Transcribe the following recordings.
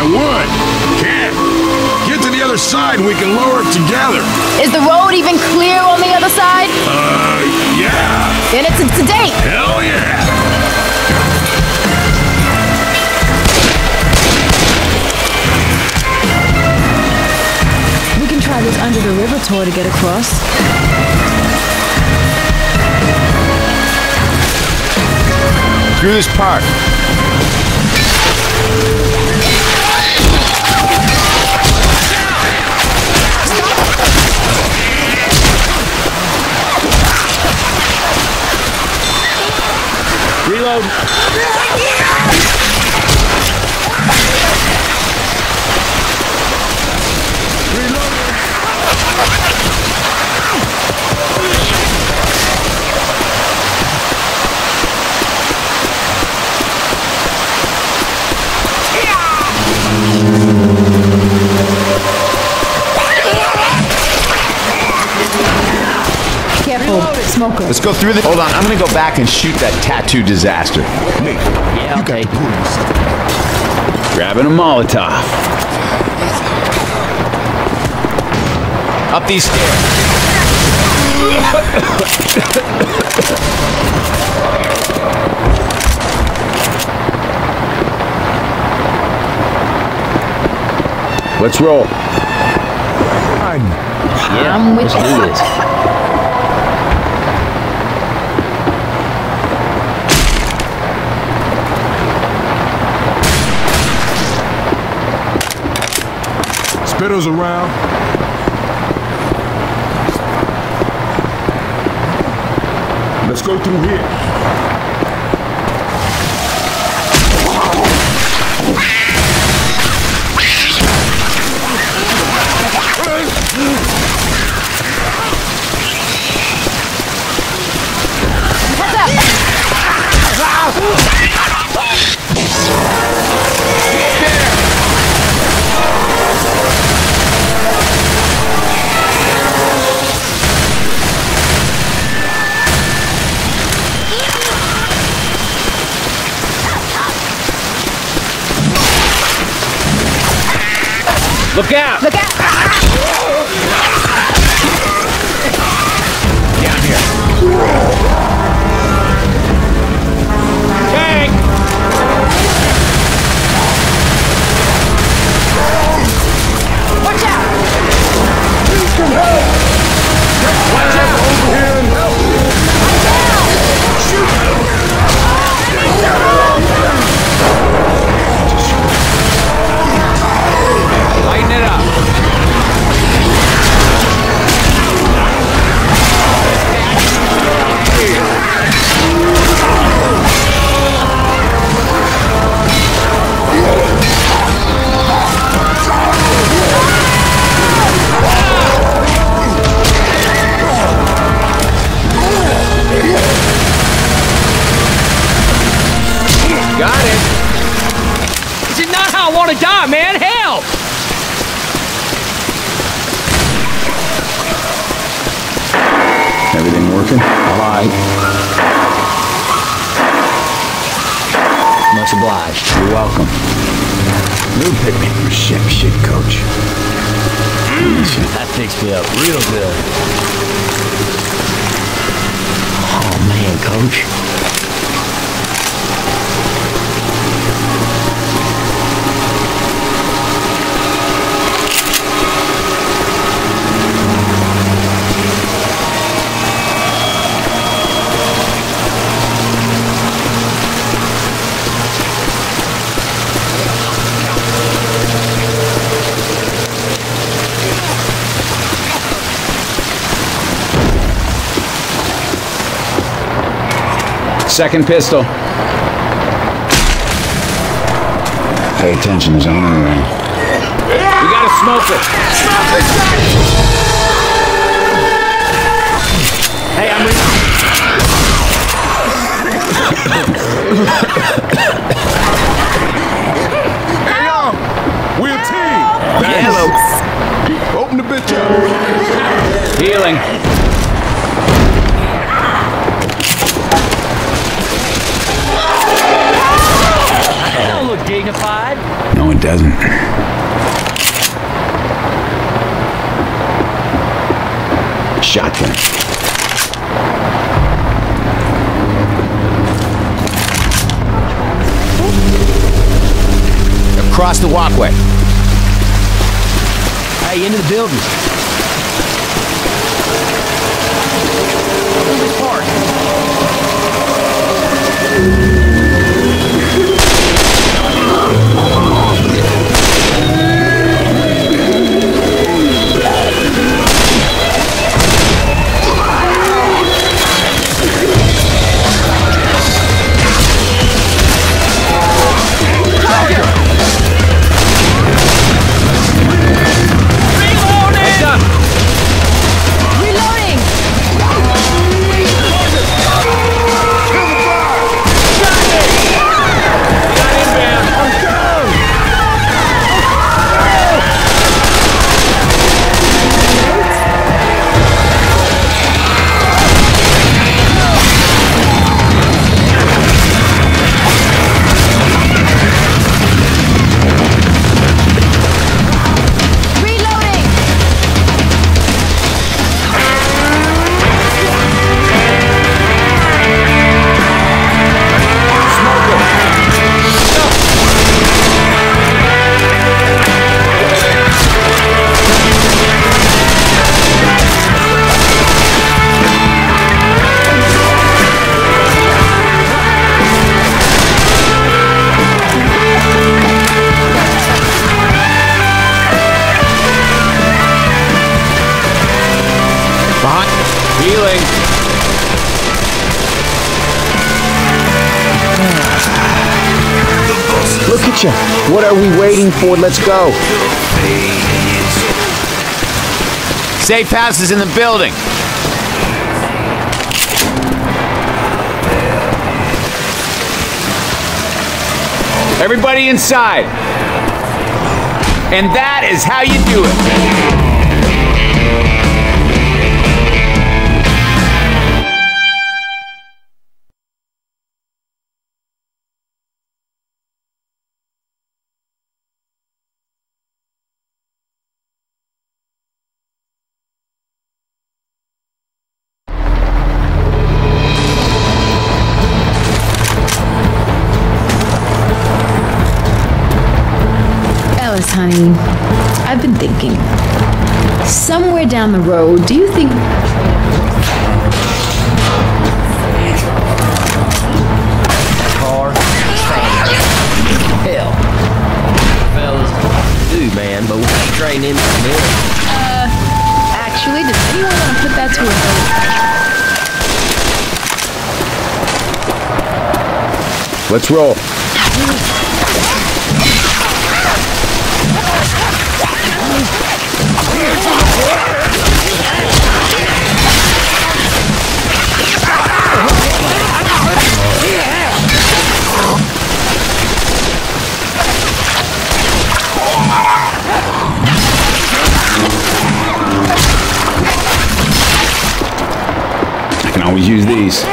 I would. Can't. Get to the other side, we can lower it together. Is the road even clear on the other side? Uh, yeah. Then it's to date. Hell yeah. We can try this under the river tour to get across. Through this park. Reload. Smoker. Let's go through the. Hold on, I'm gonna go back and shoot that tattoo disaster. Yeah, okay. Grabbing a Molotov. Up these stairs. Let's roll. Yeah, I'm with let's you. do this. Spitters around. Let's go through here. Look out! Look out! Down here. Tank! Watch out! Lighten That fixed me up real good. Oh man, coach. Second pistol. Pay attention, there's only around. We gotta a smoker. Hey, I'm. Re- Hey, yo! We're a team! yes. Open the bitch up! Healing. Dignified. No, it it doesn't. Shotgun. Across the walkway. Hey, into the building. Park. What are we waiting for? Let's go. Safe house is in the building. Everybody inside. And that is how you do it. Honey, I've been thinking. Somewhere down the road, do you think. car. Hell. Fellas, do man, but we're straight into the middle. Uh, actually, does anyone want to put that to a vote? Let's roll. Use these.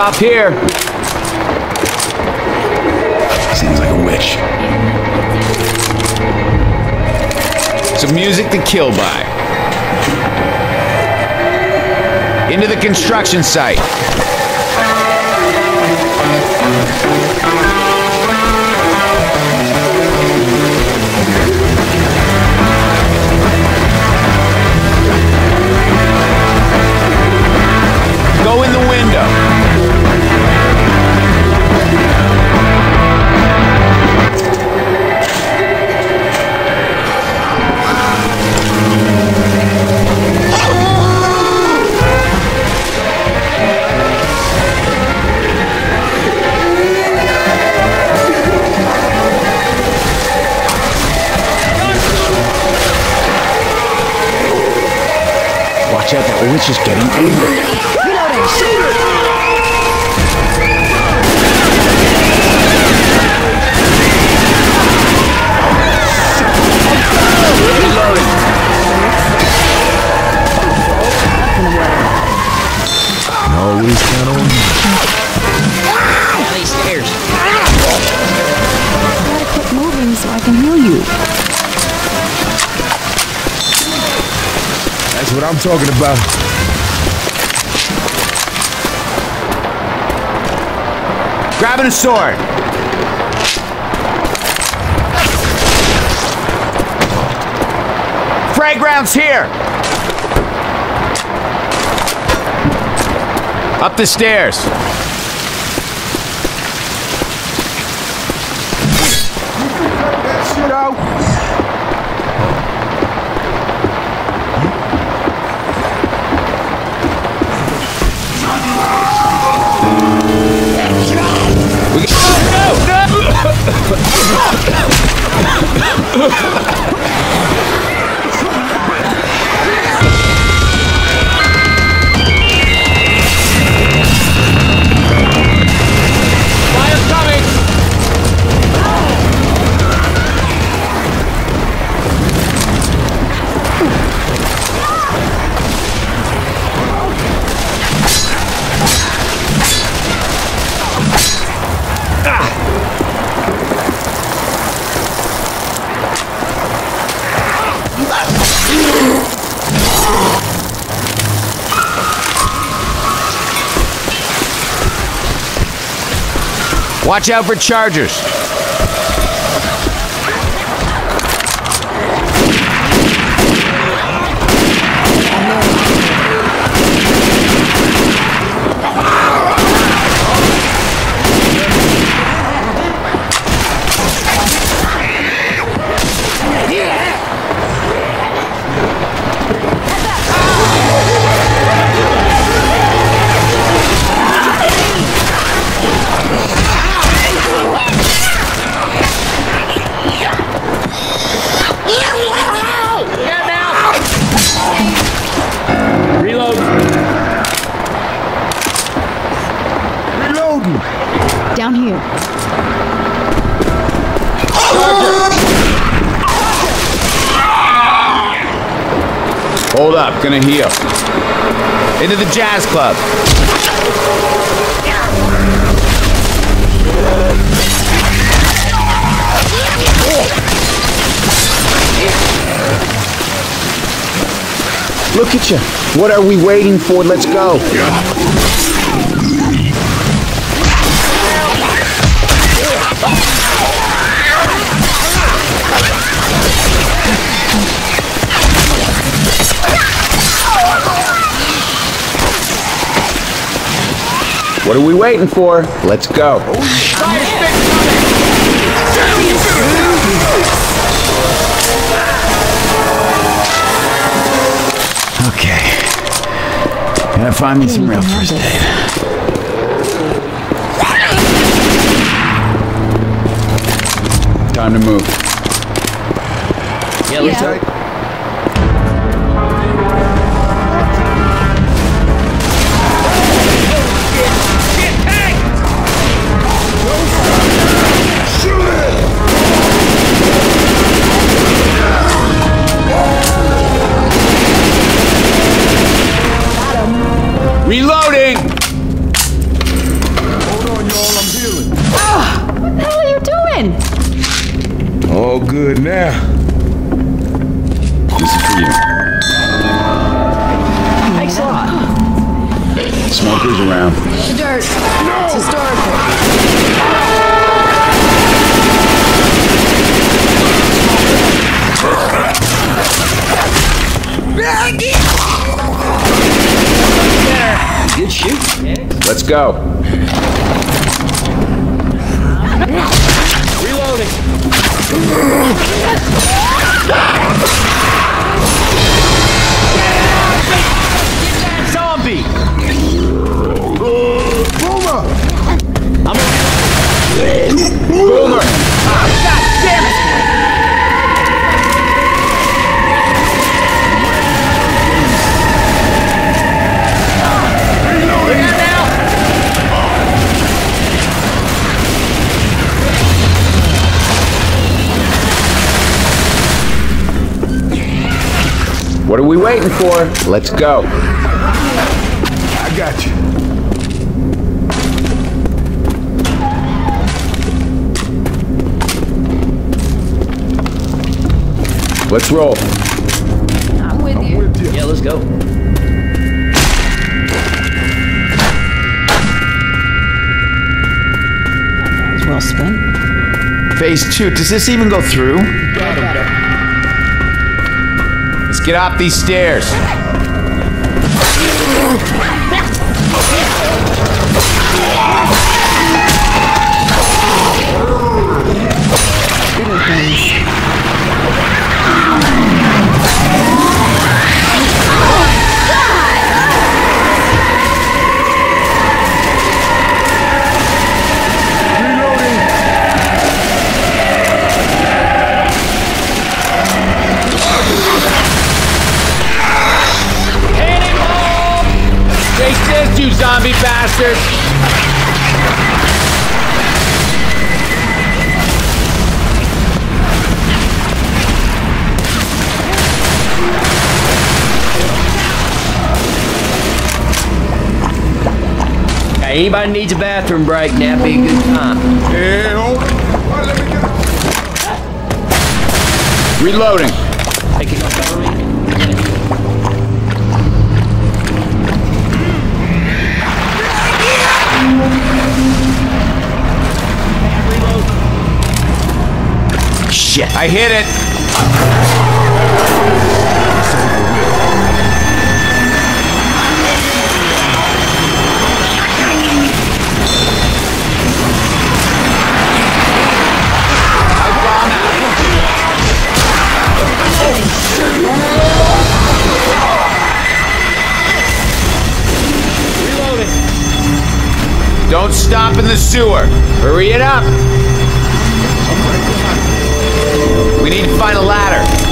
Top here. Seems like a witch. Some music to kill by. Into the construction site. You. That's what I'm talking about. Grabbing a sword. Fraggrounds here. Up the stairs. Shit out. Fire Watch out for chargers. Up, gonna heal. Into the jazz club. Look at you. What are we waiting for? Let's go. What are we waiting for? Let's go. Okay. Gotta find me some real first aid. Time to move. Yeah, let's Yeah. All now. This is for you. Thanks a lot. Smokers around. The dirt. No! It's historical. Good shoot. Let's go. Ugh! We waiting for? Let's go. I got you. Let's roll. I'm with you. With you. Yeah, let's go. It's well spent. Phase two. Does this even go through? Let's get off these stairs. Zombie! Hey, anybody needs a bathroom break, now'd be a good time. Hey, hold it. All right, let me get Reloading. Shit. I hit it. Don't stop in the sewer. Hurry it up. We need to find a ladder.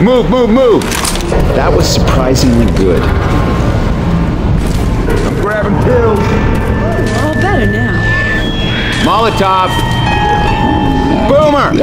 Move, move, move. That was surprisingly good. I'm grabbing pills. All better now. Molotov. Boomer.